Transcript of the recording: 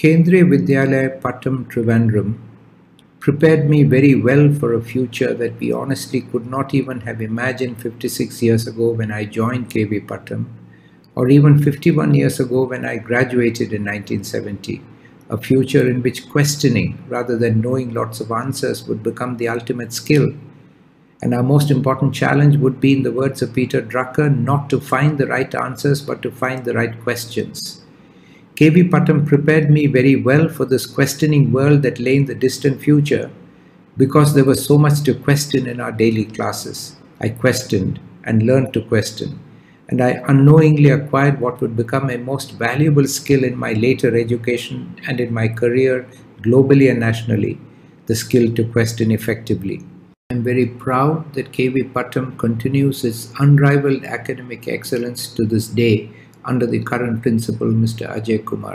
Kendriya Vidyalaya Pattom Trivandrum prepared me very well for a future that we honestly could not even have imagined 56 years ago when I joined KV Pattom or even 51 years ago when I graduated in 1970. A future in which questioning rather than knowing lots of answers would become the ultimate skill. And our most important challenge would be, in the words of Peter Drucker, not to find the right answers but to find the right questions. KV Pattom prepared me very well for this questioning world that lay in the distant future because there was so much to question in our daily classes. I questioned and learned to question, and I unknowingly acquired what would become a most valuable skill in my later education and in my career globally and nationally the skill to question effectively. I am very proud that KV Pattom continues its unrivaled academic excellence to this day under the current principal, Mr. Ajay Kumar.